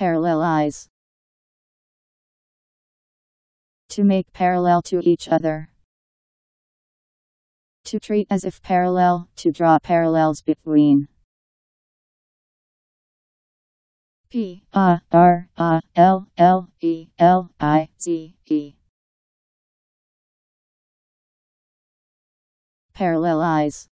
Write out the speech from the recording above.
Parallelize. To make parallel to each other. To treat as if parallel, to draw parallels between. P A R A L L E L I Z E. Parallelize.